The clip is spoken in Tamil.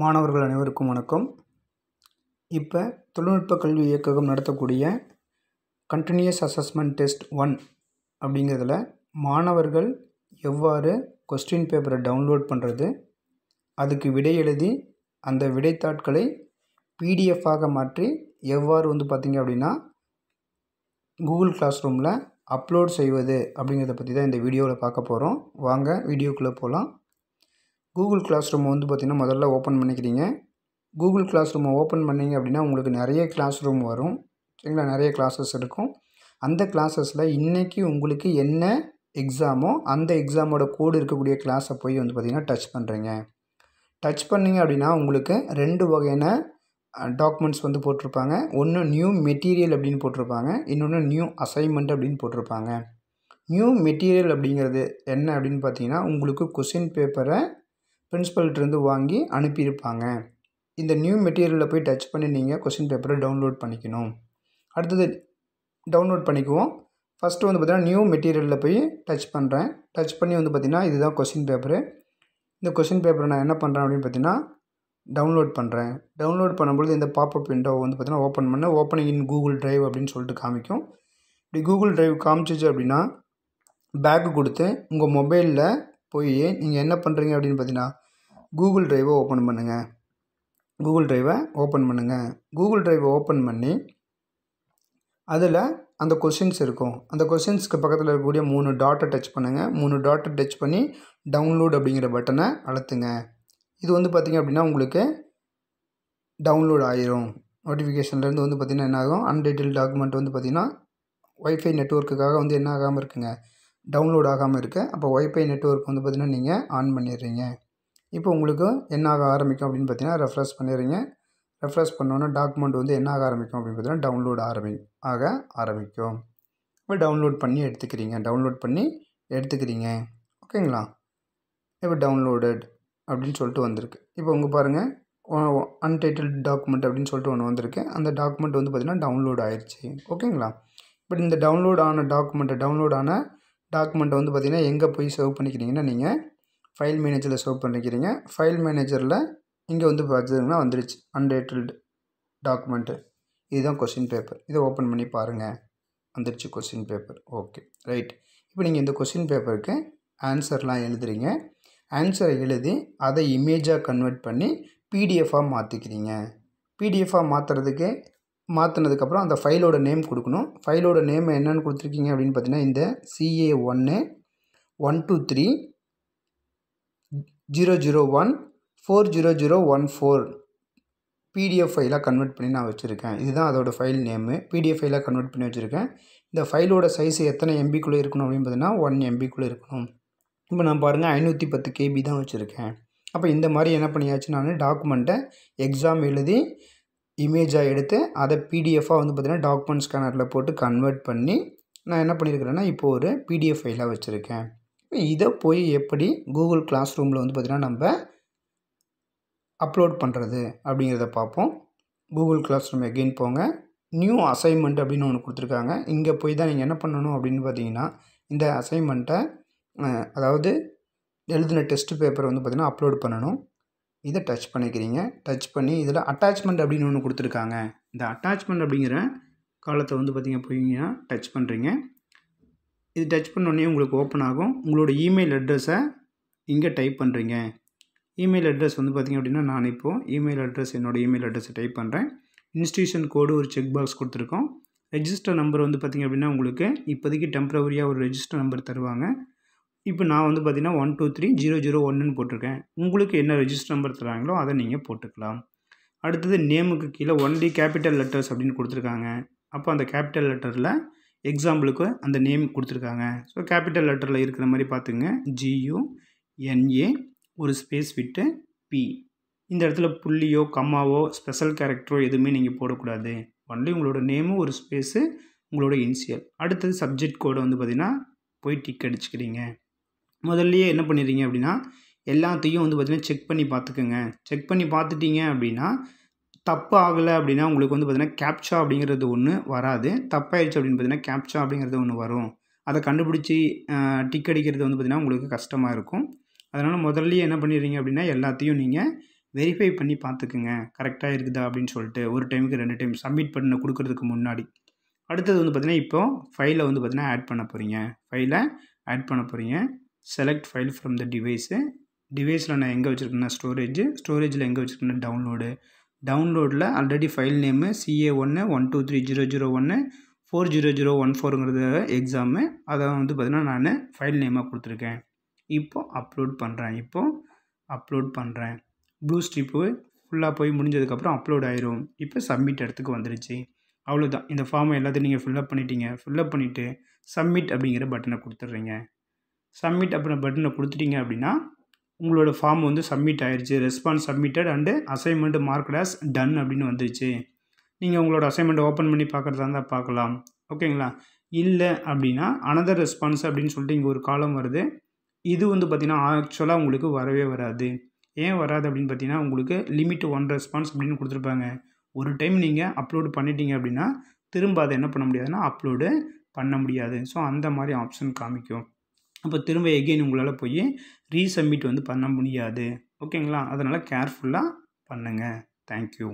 மாணவர்கள் அனைவருக்கும் வணக்கம். இப்போ தொழில்நுட்ப கல்வி இயக்ககம் நடத்தக்கூடிய கண்டினியூஸ் அசஸ்மெண்ட் டெஸ்ட் ஒன் அப்படிங்கிறதுல மாணவர்கள் எவ்வாறு கொஸ்டின் பேப்பரை டவுன்லோட் பண்ணுறது அதுக்கு விடை எழுதி அந்த விடைத்தாட்களை பிடிஎஃபாக மாற்றி எவ்வாறு வந்து பார்த்திங்க அப்படின்னா கூகுள் கிளாஸ் ரூமில் அப்லோட் செய்வது அப்படிங்கிறத பற்றி தான் இந்த வீடியோவில் பார்க்க போகிறோம் வாங்க வீடியோக்குள்ளே போகலாம் கூகுள் கிளாஸ் ரூமை வந்து பார்த்திங்கன்னா முதல்ல ஓப்பன் பண்ணிக்கிறீங்க. கூகுள் கிளாஸ் ரூமை ஓப்பன் பண்ணிங்க அப்படின்னா உங்களுக்கு நிறைய கிளாஸ் ரூம் வரும். சரிங்களா? நிறைய கிளாஸஸ் இருக்கும். அந்த கிளாஸஸில் இன்றைக்கி உங்களுக்கு என்ன எக்ஸாமோ அந்த எக்ஸாமோட கோடு இருக்கக்கூடிய கிளாஸை போய் வந்து பார்த்திங்கன்னா டச் பண்ணுறீங்க டச் பண்ணிங்க அப்படின்னா உங்களுக்கு ரெண்டு வகையான டாக்குமெண்ட்ஸ் வந்து போட்டிருப்பாங்க. ஒன்று நியூ மெட்டீரியல் அப்படின்னு போட்டிருப்பாங்க. இன்னொன்று நியூ அசைன்மெண்ட் அப்படின்னு போட்டிருப்பாங்க. நியூ மெட்டீரியல் அப்படிங்கிறது என்ன அப்படின்னு பார்த்தீங்கன்னா உங்களுக்கு கொஷின் பேப்பரை பிரின்ஸிபல்கிட்டருந்து வாங்கி அனுப்பியிருப்பாங்க. இந்த நியூ மெட்டீரியலில் போய் டச் பண்ணி நீங்கள் கொஷின் பேப்பரை டவுன்லோட் பண்ணிக்கணும். அடுத்தது டவுன்லோட் பண்ணிக்குவோம். ஃபஸ்ட்டு வந்து பார்த்திங்கன்னா நியூ மெட்டீரியலில் போய் டச் பண்ணுறேன். டச் பண்ணி வந்து பார்த்திங்கன்னா இதுதான் கொஷின் பேப்பரு. இந்த கொஷின் பேப்பரை நான் என்ன பண்ணுறேன் அப்படின்னு பார்த்தீங்கன்னா டவுன்லோட் பண்ணுறேன். டவுன்லோட் பண்ணும்பொழுது இந்த பாப்பப் விண்டோ வந்து பார்த்திங்கன்னா ஓப்பன் பண்ண ஓப்பனிங் இன் கூகுள் ட்ரைவ் அப்படின்னு சொல்லிட்டு காமிக்கும். இப்படி கூகுள் ட்ரைவ் காமிச்சிச்சு அப்படின்னா பேக்கு கொடுத்து உங்கள் மொபைலில் போய் நீங்கள் என்ன பண்ணுறீங்க அப்படின்னு பார்த்தீங்கன்னா கூகுள் ட்ரைவை ஓப்பன் பண்ணுங்கள் கூகுள் ட்ரைவை ஓப்பன் பண்ணுங்கள் கூகுள் ட்ரைவை ஓப்பன் பண்ணி அதில் அந்த கொஷின்ஸ் இருக்கும். அந்த கொஷின்ஸ்க்கு பக்கத்தில் இருக்கக்கூடிய மூணு டாட்டை டச் பண்ணுங்கள் மூணு டாட்டை டச் பண்ணி டவுன்லோட் அப்படிங்கிற பட்டனை அழுத்துங்க. இது வந்து பார்த்திங்க அப்படின்னா உங்களுக்கு டவுன்லோட் ஆயிரும். நோட்டிஃபிகேஷன்லேருந்து வந்து பார்த்திங்கன்னா என்ன ஆகும்? அன்டைட்டில் டாக்குமெண்ட் வந்து பார்த்திங்கன்னா ஒய்ஃபை நெட்ஒர்க்குக்காக வந்து என்ன ஆகாமல் இருக்குங்க? டவுன்லோட் ஆகாமல் இருக்குது அப்போ ஒய்ஃபை நெட்ஒர்க் வந்து பார்த்திங்கன்னா நீங்கள் ஆன் பண்ணிடுறீங்க. இப்போ உங்களுக்கு என்ன ஆக ஆரம்பிக்கும் அப்படின்னு பார்த்தீங்கன்னா ரெஃப்ரெஷ் பண்ணிடுறீங்க. ரெஃப்ரெஷ் பண்ணோன்னே டாக்குமெண்ட் வந்து என்ன ஆக ஆரம்பிக்கும் அப்படின்னு பார்த்தீங்கன்னா டவுன்லோட் ஆரம்பி ஆக ஆரம்பிக்கும். இப்போ டவுன்லோட் பண்ணி எடுத்துக்கிறீங்க. டவுன்லோட் பண்ணி எடுத்துக்கிறீங்க. ஓகேங்களா? இப்போ டவுன்லோடட் அப்படின்னு சொல்லிட்டு வந்திருக்கு. இப்போ உங்கள் பாருங்கள் அன்டைட்டில் டாக்குமெண்ட் அப்படின்னு சொல்லிட்டு ஒன்று வந்திருக்கு. அந்த டாக்குமெண்ட் வந்து பார்த்திங்கன்னா டவுன்லோட் ஆயிடுச்சு ஓகேங்களா? பட் இந்த டவுன்லோட் ஆன டாக்குமெண்ட்டை டவுன்லோட் ஆன டாக்குமெண்ட்டை வந்து பார்த்திங்கன்னா எங்கே போய் சேவ் பண்ணிக்கிறீங்கன்னா நீங்கள் ஃபைல் மேனேஜரில் சேவ் பண்ணிக்கிறீங்க. ஃபைல் மேனேஜரில் இங்கே வந்து பார்த்தீங்கன்னா வந்துருச்சு. அன்டைட்டில்டு டாக்குமெண்ட்டு இதுதான் கொஷின் பேப்பர் இதை ஓப்பன் பண்ணி பாருங்கள் வந்துருச்சு கொஷின் பேப்பர் ஓகே ரைட் இப்போ நீங்கள் இந்த கொஷின் பேப்பருக்கு ஆன்சர்லாம் எழுதுறீங்க. ஆன்சரை எழுதி அதை இமேஜாக கன்வெர்ட் பண்ணி பிடிஎஃபாக மாற்றிக்கிறீங்க பிடிஎஃபாக மாற்றுறதுக்கு மாற்றினதுக்கப்புறம் அந்த ஃபைலோட நேம் கொடுக்கணும். ஃபைலோட நேம் என்னென்னு கொடுத்துருக்கீங்க அப்படின்னு பார்த்தீங்கன்னா இந்த சிஏ ஒன்று one two three zero zero one four zero zero one four. PDF ஃபைலாக convert பண்ணி நான் வச்சுருக்கேன். இதுதான் அதோடய ஃபைல் நேமு பிடிஎஃப் ஃபைலாக கன்வெர்ட் பண்ணி வச்சுருக்கேன். இந்த ஃபைலோட சைஸ் எத்தனை எம்பிக்குள்ளே இருக்கணும் அப்படின்னு பார்த்தீங்கன்னா ஒன் எம்பிக்குள்ளே இருக்கணும். இப்போ நான் பாருங்கள் ஐநூற்றி பத்து கேபி தான் வச்சுருக்கேன். அப்போ இந்த மாதிரி என்ன பண்ணியாச்சு நான் டாக்குமெண்ட்டை எக்ஸாம் எழுதி இமேஜாக எடுத்து அதை பிடிஎஃபாக வந்து பார்த்திங்கன்னா டாக்குமெண்ட் ஸ்கேனரில் போட்டு கன்வெர்ட் பண்ணி நான் என்ன பண்ணியிருக்கிறேன்னா இப்போது ஒரு பிடிஎஃப் ஃபைலாக வச்சுருக்கேன். இதை போய் எப்படி கூகுள் கிளாஸ் ரூமில் வந்து பார்த்திங்கன்னா நம்ம அப்லோட் பண்ணுறது அப்படிங்கிறத பார்ப்போம். கூகுள் கிளாஸ் ரூம் எகெயின் போங்க. நியூ அசைன்மெண்ட் அப்படின்னு ஒன்று கொடுத்துருக்காங்க. இங்கே போய் தான் நீங்கள் என்ன பண்ணணும் அப்படின்னு பார்த்தீங்கன்னா இந்த அசைன்மெண்ட்டை அதாவது எழுதின டெஸ்ட் பேப்பர் வந்து பார்த்திங்கன்னா அப்லோட் பண்ணணும். இதை டச் பண்ணிக்கிறீங்க. டச் பண்ணி இதில் அட்டாச்மெண்ட் அப்படின்னு ஒன்று கொடுத்துருக்காங்க. இந்த அட்டாச்மெண்ட் அப்படிங்கிற காலத்தை வந்து பார்த்திங்க போயிங்கன்னா டச் பண்ணுறீங்க இது டச் பண்ணோடனே உங்களுக்கு ஓப்பன் ஆகும். உங்களோட இமெயில் அட்ரஸை இங்கே டைப் பண்ணுறீங்க இமெயில் அட்ரஸ் வந்து பார்த்திங்க அப்படின்னா நான் இப்போது இமெயில் அட்ரஸ் என்னோடய இமெயில் அட்ரஸை டைப் பண்ணுறேன் இன்ஸ்டியூஷன் கோடு ஒரு செக் பாக்ஸ் கொடுத்துருக்கோம். ரெஜிஸ்டர் நம்பர் வந்து பார்த்திங்க அப்படின்னா உங்களுக்கு இப்போதைக்கு டெம்ப்ரவரியாக ஒரு ரெஜிஸ்டர் நம்பர் தருவாங்க. இப்போ நான் வந்து பார்த்திங்கன்னா one two three zero zero ஒன்றுன்னு போட்டிருக்கேன். உங்களுக்கு என்ன ரெஜிஸ்டர் நம்பர் தராங்களோ அதை நீங்கள் போட்டுக்கலாம். அடுத்தது நேமுக்கு கீழே ஒன்லி கேபிட்டல் லெட்டர்ஸ் அப்படின்னு கொடுத்துருக்காங்க. அப்போ அந்த கேபிட்டல் லெட்டரில் எக்ஸாம்பிளுக்கு அந்த நேம் கொடுத்துருக்காங்க. ஸோ கேபிட்டல் லெட்டரில் இருக்கிற மாதிரி பார்த்துங்க ஜியு என்ஏ ஒரு ஸ்பேஸ் விட்டு பி இந்த இடத்துல புள்ளியோ கம்மாவோ ஸ்பெஷல் கேரக்டரோ எதுவுமே நீங்கள் போடக்கூடாது. ஒன்லி உங்களோட நேமும் ஒரு ஸ்பேஸு உங்களோட இனிஷியல் அடுத்தது சப்ஜெக்ட் கோடை வந்து பார்த்திங்கன்னா போய் டிக் அடிச்சுக்கிறீங்க. முதல்லையே என்ன பண்ணிடுறீங்க அப்படின்னா எல்லாத்தையும் வந்து பார்த்திங்கன்னா செக் பண்ணி பார்த்துக்குங்க. செக் பண்ணி பார்த்துட்டீங்க அப்படின்னா தப்பு ஆகலை அப்படின்னா உங்களுக்கு வந்து பார்த்திங்கன்னா கேப்சா அப்படிங்கிறது ஒன்று வராது. தப்பாயிடுச்சு அப்படின்னு பார்த்தீங்கன்னா கேப்சா அப்படிங்கிறது ஒன்று வரும். அதை கண்டுபிடிச்சி டிக் அடிக்கிறது வந்து பார்த்திங்கன்னா உங்களுக்கு கஷ்டமாக இருக்கும். அதனால் முதல்ல என்ன பண்ணிடுறீங்க அப்படின்னா எல்லாத்தையும் நீங்கள் வெரிஃபை பண்ணி பார்த்துக்குங்க. கரெக்டாக இருக்குதா அப்படின்னு சொல்லிட்டு ஒரு டைமுக்கு ரெண்டு டைம் சப்மிட் பண்ண கொடுக்குறதுக்கு முன்னாடி. அடுத்தது வந்து பார்த்திங்கன்னா இப்போ ஃபைலை வந்து பார்த்திங்கன்னா ஆட் பண்ண போகிறீங்க ஃபைலை ஆட் பண்ண போகிறீங்க select file from the device டிவைஸில் நான் எங்கே வச்சுருக்கேன்னா ஸ்டோரேஜ் ஸ்டோரேஜில் எங்கே வச்சுருக்கேன்னா டவுன்லோடு டவுன்லோடில் ஆல்ரெடி ஃபைல் நேமு சிஏ ஒன்று one two three zero zero ஒன்று ஃபோர் ஜீரோ ஜீரோ ஒன் ஃபோருங்கிறது எக்ஸாமு அதை வந்து பார்த்திங்கன்னா நான் ஃபைல் நேமாக கொடுத்துருக்கேன். இப்போ அப்லோட் பண்ணுறேன் இப்போது அப்லோட் பண்ணுறேன் ப்ளூ ஸ்ட்ரிப்பு ஃபுல்லாக போய் முடிஞ்சதுக்கப்புறம் அப்லோட் ஆயிரும். இப்போ சப்மிட் இடத்துக்கு வந்துருச்சு. அவ்வளோதான் இந்த ஃபார்மை எல்லாத்தையும் நீங்கள் ஃபில்லப் பண்ணிட்டீங்க. ஃபில்லப் பண்ணிவிட்டு சப்மிட் அப்படிங்கிற பட்டனை கொடுத்துட்றீங்க. சப்மிட் அப்படின்ற பட்டனை கொடுத்துட்டீங்க அப்படின்னா உங்களோட ஃபார்ம் வந்து சப்மிட் ஆயிடுச்சு response submitted and assignment marked as done அப்படின்னு வந்துருச்சு. நீங்கள் உங்களோட அசைன்மெண்ட் ஓப்பன் பண்ணி பார்க்குறதா இருந்தால் பார்க்கலாம் ஓகேங்களா? இல்லை அப்படின்னா அனதர் ரெஸ்பான்ஸ் அப்படின்னு சொல்லிட்டு இங்கே ஒரு காலம் வருது. இது வந்து பார்த்திங்கன்னா ஆக்சுவலாக உங்களுக்கு வரவே வராது. ஏன் வராது அப்படின்னு பார்த்தீங்கன்னா உங்களுக்கு லிமிட் ஒன் ரெஸ்பான்ஸ் அப்படின்னு கொடுத்துருப்பாங்க. ஒரு டைம் நீங்கள் அப்லோடு பண்ணிட்டீங்க அப்படின்னா திரும்ப அதை என்ன பண்ண முடியாதுன்னா அப்லோடு பண்ண முடியாது. ஸோ அந்த மாதிரி ஆப்ஷன் காமிக்கும். அப்போ திரும்ப எகெயின் உங்களால் போய் ரீசப்மிட் வந்து பண்ண முடியாது. ஓகேங்களா அதனால் கேர்ஃபுல்லாக பண்ணுங்கள் தேங்க்யூ